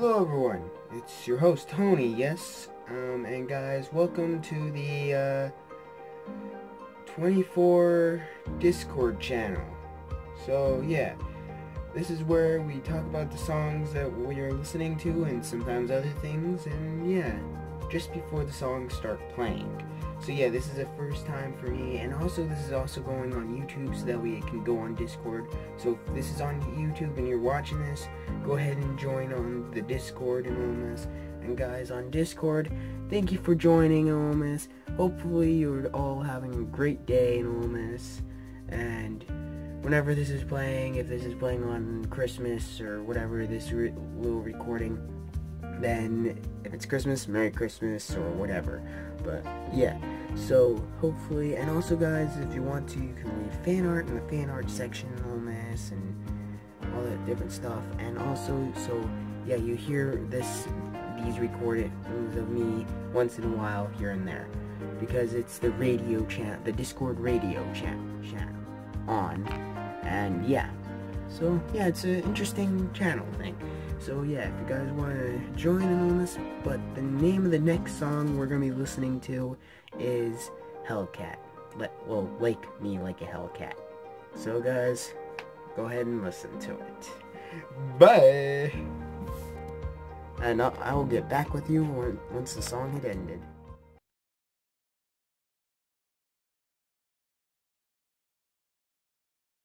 Hello everyone, it's your host Tony, yes, um, and guys, welcome to the, uh, 24 Discord channel. So, yeah, this is where we talk about the songs that we are listening to and sometimes other things, and yeah, just before the songs start playing. So yeah, this is the first time for me, and also this is also going on YouTube so that way it can go on Discord. So if this is on YouTube and you're watching this, go ahead and join on the Discord and all this. And guys on Discord, thank you for joining all this. Hopefully you're all having a great day and all this. And whenever this is playing, if this is playing on Christmas or whatever, this re little recording, then if it's Christmas, Merry Christmas or whatever. But yeah, so hopefully, and also guys, if you want to, you can leave fan art in the fan art section and all this and all that different stuff. And also, so yeah, you hear this, these recordings of me once in a while here and there because it's the radio channel, the Discord radio channel, channel on, and yeah. So yeah, it's an interesting channel thing. So yeah, if you guys want to join in on this, but the name of the next song we're going to be listening to is Hellcat. Let, well, Wake Me Like a Hellcat. So guys, go ahead and listen to it. Bye! And I'll, I will get back with you once the song had ended.